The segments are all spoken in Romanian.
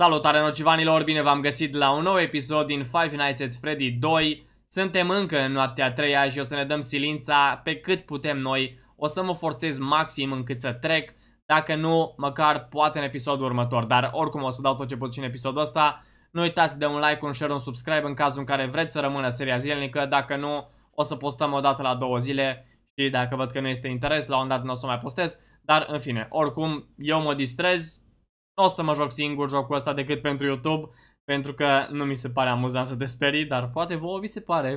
Salutare nocivanilor, bine v-am găsit la un nou episod din Five Nights at Freddy 2 Suntem încă în noaptea a treia și o să ne dăm silința pe cât putem noi. O să mă forțez maxim încât să trec. Dacă nu, măcar poate în episodul următor Dar oricum o să dau tot ce pot și în episodul ăsta. Nu uitați de un like, un share, un subscribe în cazul în care vreți să rămână seria zilnică. Dacă nu, o să postăm o dată la două zile Și dacă văd că nu este interes, la un dat nu o să mai postez. Dar în fine, oricum, eu mă distrez nu o să mă joc singur jocul ăsta decât pentru YouTube, pentru că nu mi se pare amuzant să te sperii, dar poate vouă vi se pare.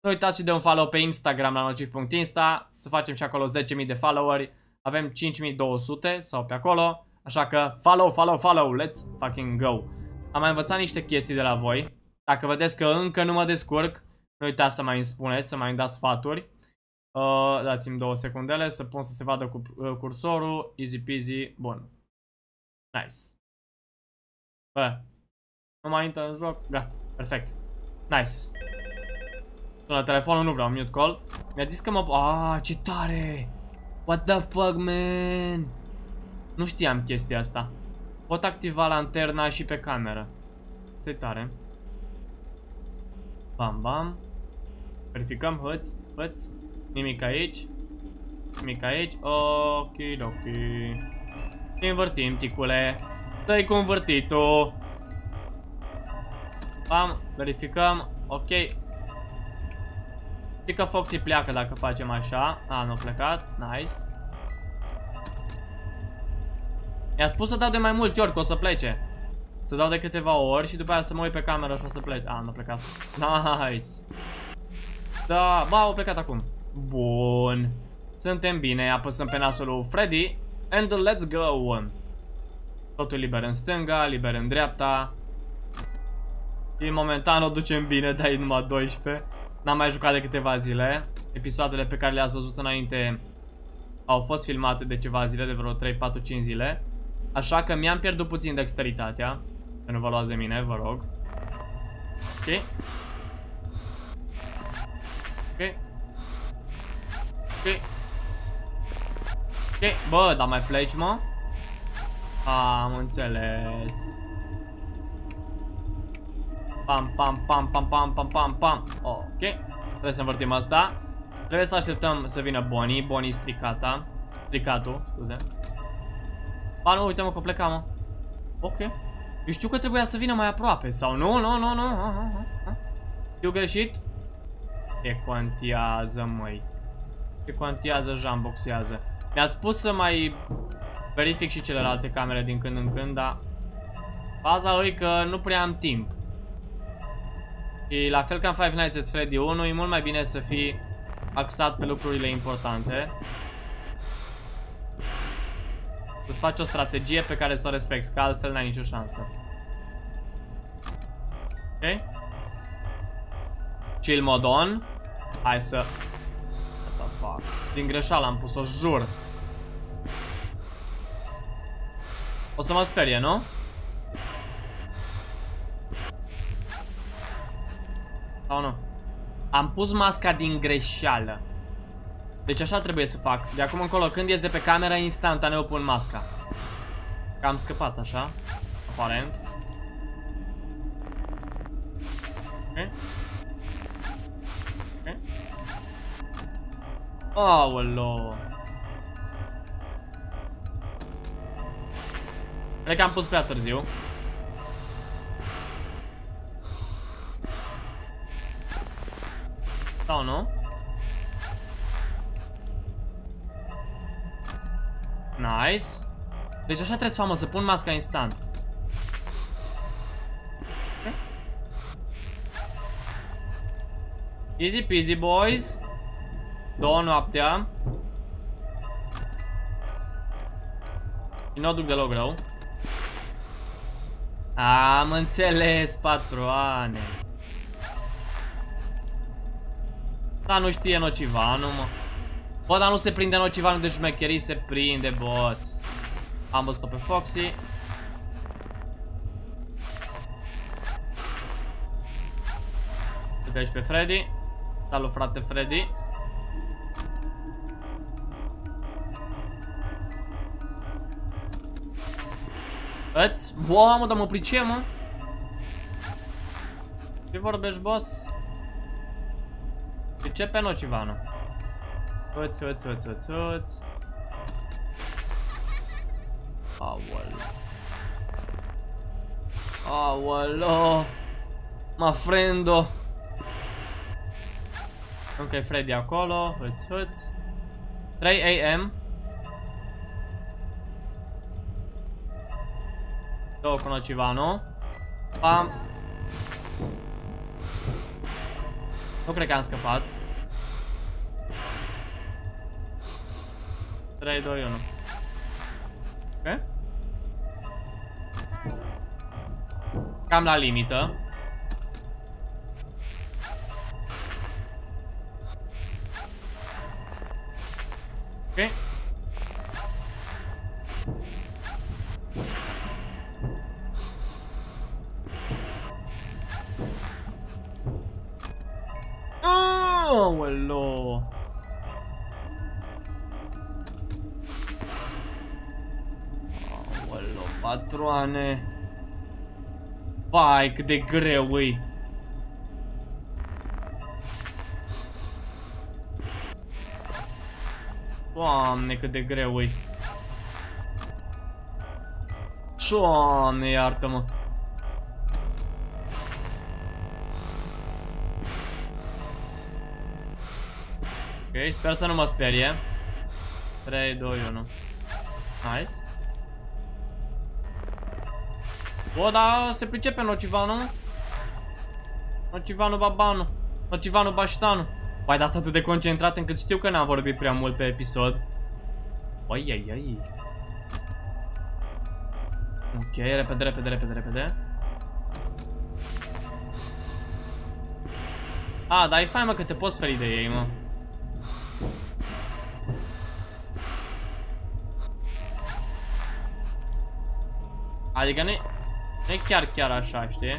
Nu uitați și de un follow pe Instagram la nociv.insta, să facem și acolo 10.000 de followeri, avem 5.200 sau pe acolo, așa că follow, follow, follow, let's fucking go. Am mai învățat niște chestii de la voi, dacă vedeți că încă nu mă descurc, nu uitați să mai îmi spuneți, să mai îmi dați sfaturi. Uh, Dați-mi două secundele să pun să se vadă cu uh, cursorul, easy peasy, bun. Nice. Bă. Nu mai intră în joc. Gata. Perfect. Nice. Sună telefonul, nu vreau mute call. Mi-a zis că mă... Ah, ce tare! What the fuck, man? Nu știam chestia asta. Pot activa lanterna și pe cameră. Ce tare. Bam, bam. Verificăm, hăți, hăți. Nimic aici. Nimic aici. Ok, ok. Invertim, ticule. Dă-i cu învârtitul. Bam, verificăm. Ok. Și că Foxy pleacă dacă facem așa. A, nu a plecat. Nice. I-a spus să dau de mai multe ori că o să plece. Să dau de câteva ori și după aia să mă uit pe cameră și o să plece. A, nu a plecat. Nice. Da, ba, au plecat acum. Bun. Suntem bine, apăsăm pe nasul lui Freddy. And let's go! Totul liber în stânga, liber în dreapta. Și momentan o ducem bine, dar e numai 12. N-am mai jucat de câteva zile. Episoadele pe care le-ați văzut înainte au fost filmate de ceva zile, de vreo 3, 4, 5 zile. Așa că mi-am pierdut puțin dexteritatea. Să nu vă luați de mine, vă rog. Ok. Ok. Ok. Ok, bă, dar mai pleci, mă? Am înțeles. Pam, pam, pam, pam, pam, pam, pam, pam. Ok. Trebuie să învârtim asta. Trebuie să așteptăm să vină Bonnie. Bonnie stricata. Stricatul, scuze. Ba nu, uite mă că pleca, mă. Ok. Eu știu că trebuia să vină mai aproape. Sau nu, nu, nu, nu. Știu greșit? Ce contează, măi. Ce contează, jamboxează. Mi-ați spus să mai verific și celelalte camere din când în când, dar baza e că nu prea am timp. Și la fel ca în Five Nights at Freddy 1, e mult mai bine să fii axat pe lucrurile importante. Să-ți faci o strategie pe care să o respecti, că altfel n-ai nicio șansă. Ok? Chill mod on. Hai să fuck. Din greșeală am pus-o, jur. O să mă sperie, nu? Sau nu? Am pus masca din greșeală. Deci așa trebuie să fac. De acum încolo, când ies de pe camera, instantaneu pun masca. Că am scăpat așa. Aparent. Ok. Aolo. Cred că am pus prea târziu. Sau nu? Nice. Deci așa trebuie să fac, mă, să pun masca instant. Easy peasy, boys. Două noaptea. Și nu o duc deloc rău. Am înțeles, patroane. Da, nu știe nocivanu, mă. Bă, dar nu se prinde nocivanu de șmecherii, se prinde, boss. Am văzut-o pe Foxy. Uite pe Freddy. Salut, frate Freddy. Îți? Boamă, dar mă pricem, mă. Ce vorbești, boss? Pricepe Nocivano. Îți, îți, îți, îți, îți. Aoleu. Aoleu. Ma frendo. Ok, Freddy acolo. Îți, îți. 3 AM. Două cu Nocivano. Pam. Nu cred că am scăpat. 3, 2, 1. Ok? Cam la limită. Aoleu! Aoleu, patroane! Vai, cât de greu e! Doamne, cât de greu e! Doamne, iartă-mă! Ok, sper să nu mă sperie. 3, 2, 1. Nice. Bă, dar se pricepe Nocivanu. Nocivanu Babanu. Nocivanu Baștanu. Păi, dar sunt atât de concentrat încât știu că n-am vorbit prea mult pe episod. Oi, ai, ai. Ok, repede, repede, repede, repede. A, dar e fain mă că te poți feri de ei, mă. Adică nu nu e chiar chiar așa, știi?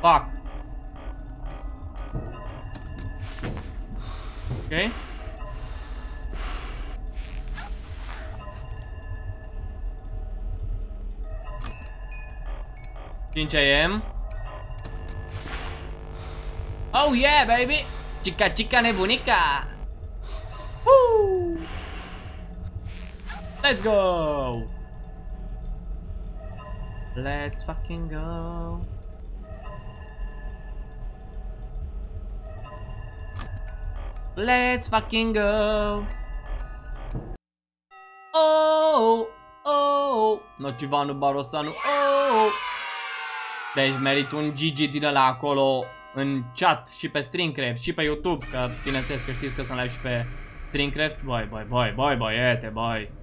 Fuck. Ok. Cinci AM. Oh yeah, baby! Chica, chica nebunica! Woo! Let's go! Let's fucking go! Let's fucking go! Oh! Oh! Nocivanu Barosanu, oh! Deci merit un GG din ăla acolo în chat și pe StreamCraft și pe YouTube, că bineînțeles că știți că sunt live și pe StreamCraft. Băi, băi, băi, băi, băiete, băi.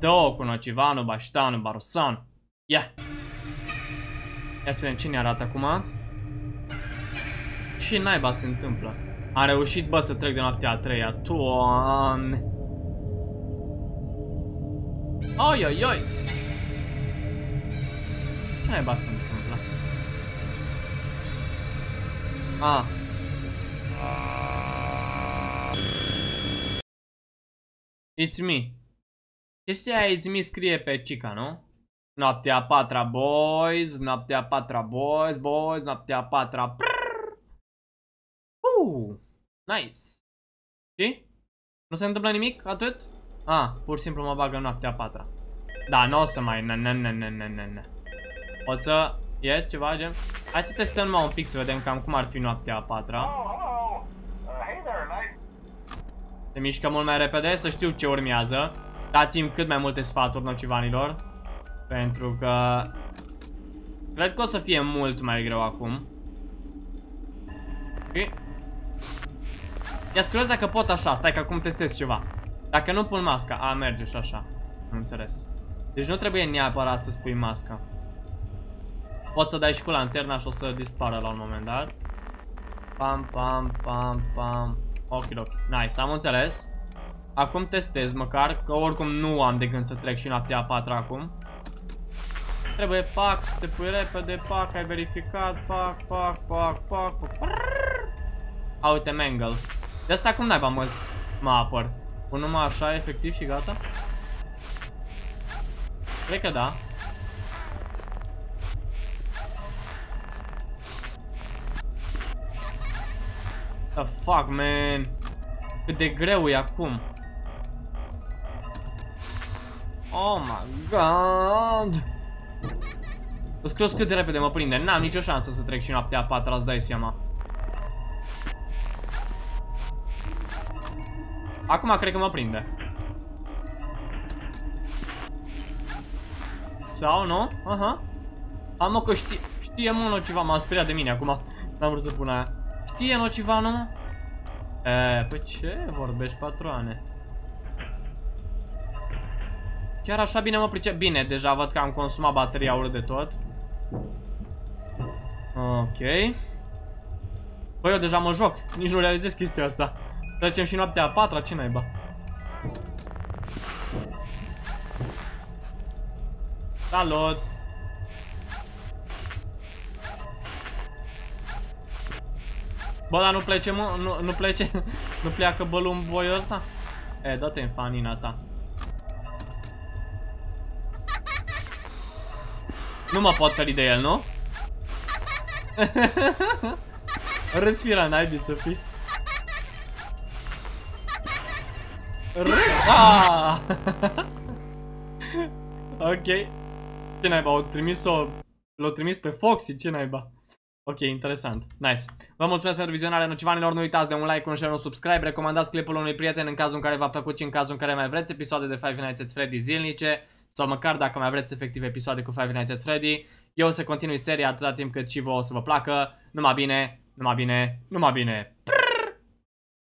Două cu Nocivanu, Baștanu, Barosan. Ia! Ia să vedem cine arată acum. Și naiba se întâmplă. Am reușit, bă, să trec de noaptea a treia. Doamne! Oi, oi, oi! Ce naiba se întâmplă? Ah. It's me. Chestia aia It's me scrie pe Chica, nu? Noaptea a patra, boys. Noaptea a patra, boys, boys. Noaptea a patra. Uh, nice. Și? Nu se întâmplă nimic? Atât? Ah, pur și simplu mă bagă noaptea a patra. Da, nu o să mai... Ne, ne, ne, ne, ne, ne, ne. O să... Yes, ceva gen? Hai să testăm mai un pic să vedem cam cum ar fi noaptea a patra. Se mișcă mult mai repede, să știu ce urmează. Dați-mi cât mai multe sfaturi nocivanilor. Pentru că... Cred că o să fie mult mai greu acum. Ok. Ia scurios dacă pot așa, stai că acum testez ceva. Dacă nu pun masca, a, merge și așa. Am înțeles. Deci nu trebuie neapărat să spui masca. Poți să dai și cu lanterna și o să dispară la un moment dat. Pam, pam, pam, pam. Ok, ok. Nice, am înțeles. Acum testez măcar, că oricum nu am de gând să trec și noaptea a patra acum. Trebuie pac, să te pui repede, pac, ai verificat, pac, pac, pac, pac, pac. A, uite, Mangle. De asta cum naiba mă, mă apăr? Pun numai așa, efectiv și gata? Cred că da. The fuck, man? Cât de greu e acum. Oh my god! Îți crezi cât de repede mă prinde. N-am nicio șansă să trec și noaptea a patra, îți dai seama. Acum cred că mă prinde. Sau nu? Aha. Am mă că știe, știe mă ceva, m-a speriat de mine acum. N-am vrut să pun aia. Știe nociva, nu? E, păi ce vorbești, patroane? Chiar așa bine mă pricep. Bine, deja văd că am consumat bateria urât de tot. Ok. Băi, eu deja mă joc. Nici nu realizez chestia asta. Trecem și noaptea a patra, ce naiba? Salut! Bă, dar nu plece, mă? Nu, nu plece? nu pleacă bălul boiul ăsta? E, dă-te în fanina ta. Nu mă pot feri de el, nu? Respira, naibii să fii. Ah! ok. Ce naiba, au trimis-o... L-au trimis pe Foxy, ce naiba? Ok, interesant. Nice. Vă mulțumesc pentru vizionarea nocivanilor. Nu uitați de un like, un share, un subscribe. Recomandați clipul unui prieten în cazul în care v-a plăcut și în cazul în care mai vreți episoade de Five Nights at Freddy zilnice. Sau măcar dacă mai vreți efectiv episoade cu Five Nights at Freddy. Eu o să continui seria atâta timp cât și vouă o să vă placă. Numai bine, numai bine, numai bine.